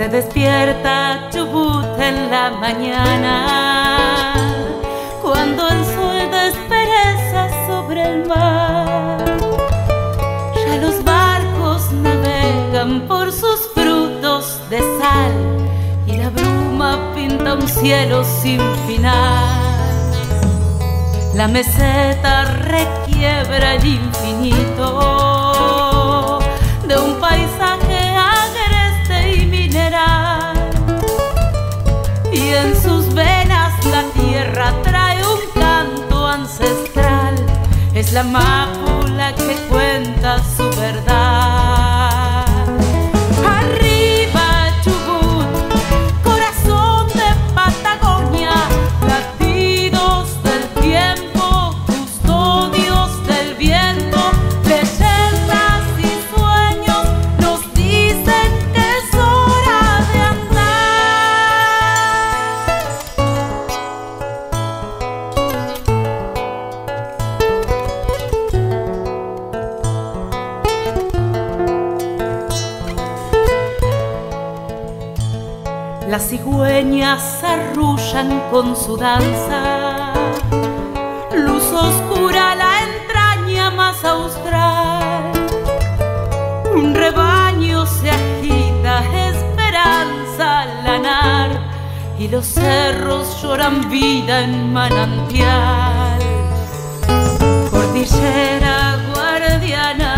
Se despierta Chubut en la mañana, cuando el sol despereza sobre el mar. Ya los barcos navegan por sus frutos de sal y la bruma pinta un cielo sin final. La meseta requiebra el infinito la mácula que cuenta su Las cigüeñas arrullan con su danza, luz oscura la entraña más austral. Un rebaño se agita, esperanza lanar, y los cerros lloran vida en manantial. Cordillera guardiana